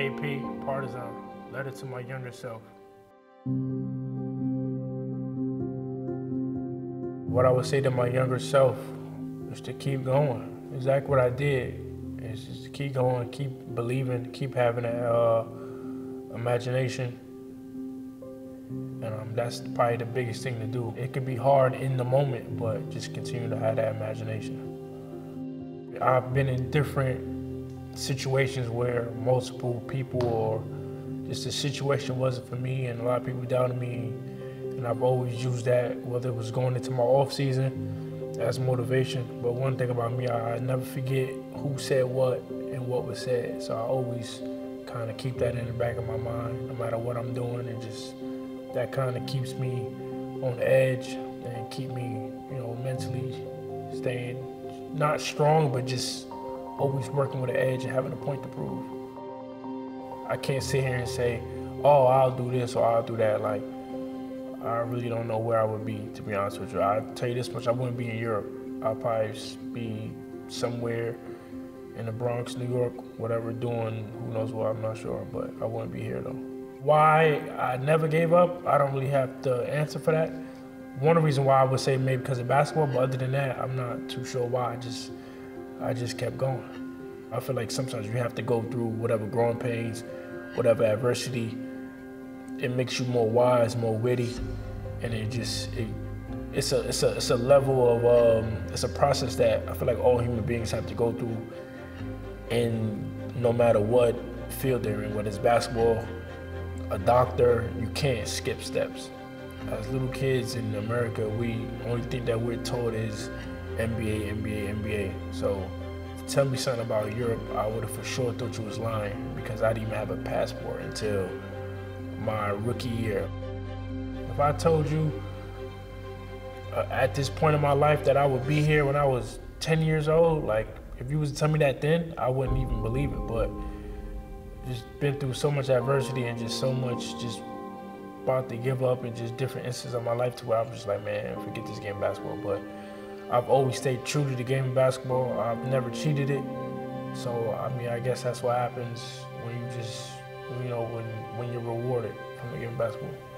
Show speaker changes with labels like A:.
A: AP Partizan, letter to my younger self. What I would say to my younger self is to keep going. Exactly what I did. Is just keep going, keep believing, keep having an uh, imagination. And um, that's probably the biggest thing to do. It could be hard in the moment, but just continue to have that imagination. I've been in different situations where multiple people or just the situation wasn't for me and a lot of people doubted me. And I've always used that whether it was going into my off season as motivation. But one thing about me I, I never forget who said what and what was said. So I always kind of keep that in the back of my mind no matter what I'm doing. And just that kind of keeps me on edge and keep me you know mentally staying not strong but just always working with an edge and having a point to prove. I can't sit here and say, oh, I'll do this or I'll do that. Like, I really don't know where I would be, to be honest with you. i tell you this much, I wouldn't be in Europe. I'll probably be somewhere in the Bronx, New York, whatever, doing who knows what, I'm not sure, but I wouldn't be here though. Why I never gave up, I don't really have the answer for that. One reason why I would say maybe because of basketball, but other than that, I'm not too sure why. I just I just kept going. I feel like sometimes you have to go through whatever growing pains, whatever adversity. It makes you more wise, more witty, and it just it, it's a it's a it's a level of um, it's a process that I feel like all human beings have to go through. And no matter what field they're in, whether it's basketball, a doctor, you can't skip steps. As little kids in America, we only thing that we're told is NBA, NBA, NBA. So tell me something about Europe, I would have for sure thought you was lying because I didn't even have a passport until my rookie year. If I told you uh, at this point in my life that I would be here when I was 10 years old, like if you was to tell me that then, I wouldn't even believe it. But just been through so much adversity and just so much just about to give up and just different instances of my life to where I'm just like, man, forget this game basketball. But I've always stayed true to the game of basketball. I've never cheated it. So I mean, I guess that's what happens when you just, you know, when when you're rewarded from the game of basketball.